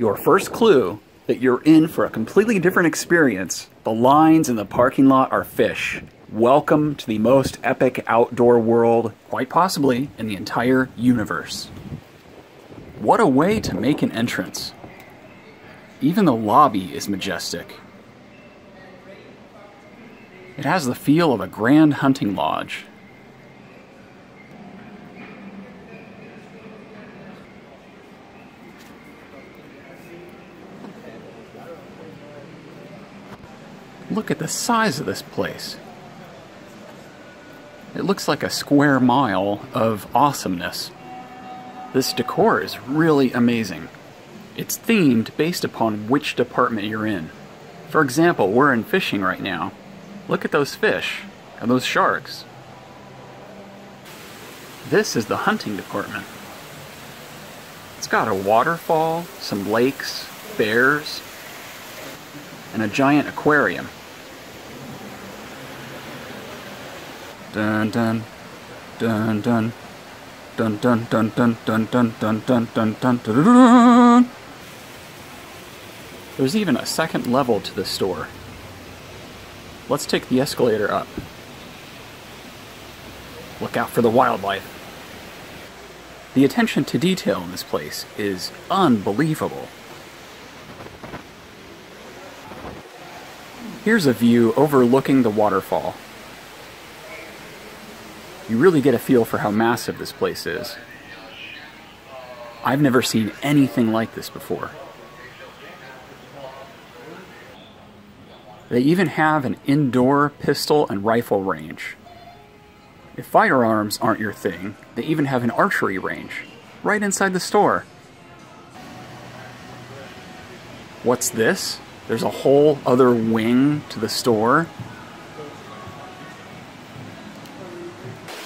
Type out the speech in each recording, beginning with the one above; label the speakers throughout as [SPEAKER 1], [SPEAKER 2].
[SPEAKER 1] Your first clue that you're in for a completely different experience. The lines in the parking lot are fish. Welcome to the most epic outdoor world, quite possibly in the entire universe. What a way to make an entrance. Even the lobby is majestic. It has the feel of a grand hunting lodge. Look at the size of this place. It looks like a square mile of awesomeness. This decor is really amazing. It's themed based upon which department you're in. For example, we're in fishing right now. Look at those fish and those sharks. This is the hunting department. It's got a waterfall, some lakes, bears, and a giant aquarium. Dun dun dun dun dun dun dun dun dun dun dun dun dun dun dun There's even a second level to the store. Let's take the escalator up. Look out for the wildlife. The attention to detail in this place is unbelievable. Here's a view overlooking the waterfall you really get a feel for how massive this place is. I've never seen anything like this before. They even have an indoor pistol and rifle range. If firearms aren't your thing, they even have an archery range right inside the store. What's this? There's a whole other wing to the store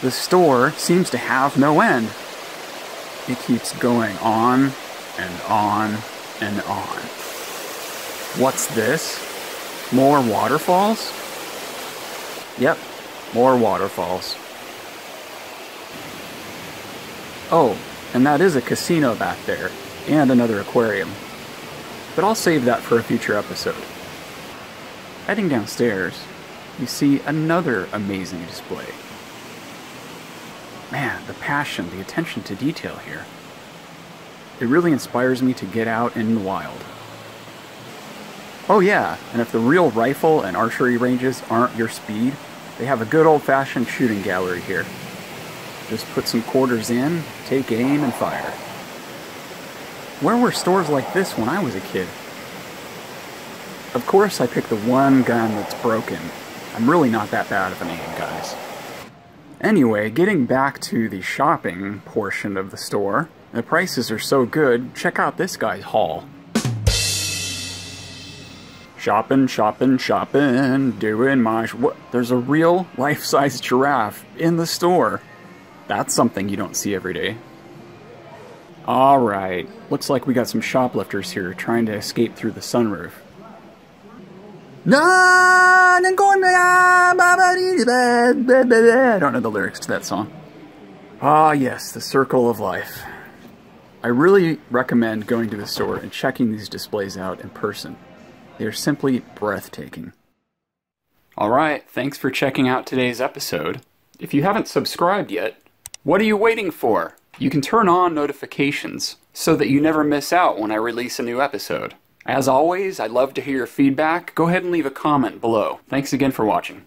[SPEAKER 1] The store seems to have no end. It keeps going on and on and on. What's this? More waterfalls? Yep, more waterfalls. Oh, and that is a casino back there, and another aquarium. But I'll save that for a future episode. Heading downstairs, you see another amazing display. Man, the passion, the attention to detail here. It really inspires me to get out in the wild. Oh yeah, and if the real rifle and archery ranges aren't your speed, they have a good old-fashioned shooting gallery here. Just put some quarters in, take aim, and fire. Where were stores like this when I was a kid? Of course I picked the one gun that's broken. I'm really not that bad of an aim, guys. Anyway, getting back to the shopping portion of the store, the prices are so good, check out this guy's haul. Shopping, shopping, shopping, doing my... What? There's a real life-size giraffe in the store. That's something you don't see every day. Alright, looks like we got some shoplifters here trying to escape through the sunroof. I don't know the lyrics to that song. Ah, yes, the circle of life. I really recommend going to the store and checking these displays out in person. They are simply breathtaking. Alright, thanks for checking out today's episode. If you haven't subscribed yet, what are you waiting for? You can turn on notifications so that you never miss out when I release a new episode. As always, I'd love to hear your feedback. Go ahead and leave a comment below. Thanks again for watching.